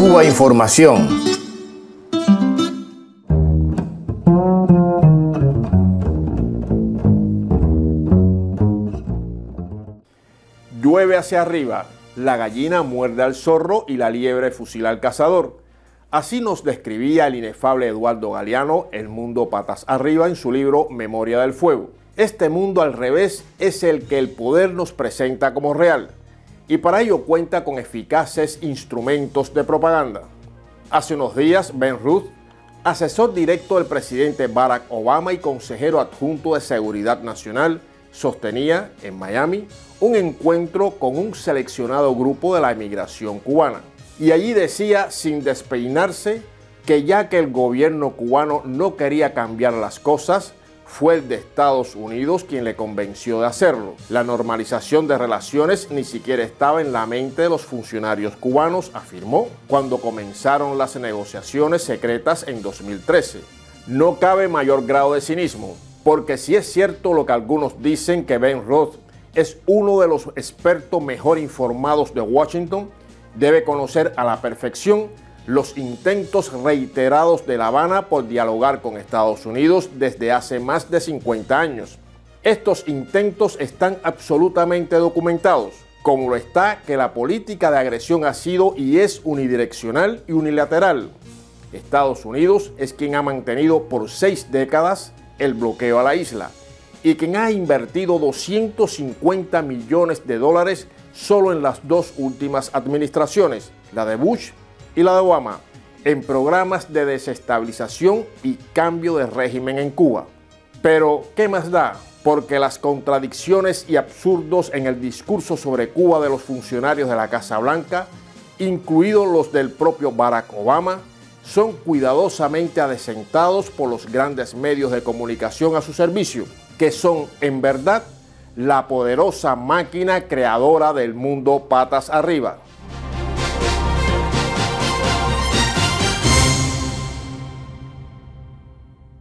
Cuba Información. Llueve hacia arriba, la gallina muerde al zorro y la liebre fusila al cazador. Así nos describía el inefable Eduardo Galeano el mundo patas arriba en su libro Memoria del Fuego. Este mundo al revés es el que el poder nos presenta como real y para ello cuenta con eficaces instrumentos de propaganda. Hace unos días, Ben Ruth, asesor directo del presidente Barack Obama y consejero adjunto de Seguridad Nacional, sostenía en Miami un encuentro con un seleccionado grupo de la emigración cubana. Y allí decía, sin despeinarse, que ya que el gobierno cubano no quería cambiar las cosas, fue el de Estados Unidos quien le convenció de hacerlo. La normalización de relaciones ni siquiera estaba en la mente de los funcionarios cubanos, afirmó, cuando comenzaron las negociaciones secretas en 2013. No cabe mayor grado de cinismo, porque si es cierto lo que algunos dicen que Ben Roth es uno de los expertos mejor informados de Washington, debe conocer a la perfección los intentos reiterados de La Habana por dialogar con Estados Unidos desde hace más de 50 años. Estos intentos están absolutamente documentados, como lo está que la política de agresión ha sido y es unidireccional y unilateral. Estados Unidos es quien ha mantenido por seis décadas el bloqueo a la isla y quien ha invertido 250 millones de dólares solo en las dos últimas administraciones, la de Bush y la de Obama, en programas de desestabilización y cambio de régimen en Cuba. Pero, ¿qué más da? Porque las contradicciones y absurdos en el discurso sobre Cuba de los funcionarios de la Casa Blanca, incluidos los del propio Barack Obama, son cuidadosamente adesentados por los grandes medios de comunicación a su servicio, que son en verdad la poderosa máquina creadora del mundo patas arriba.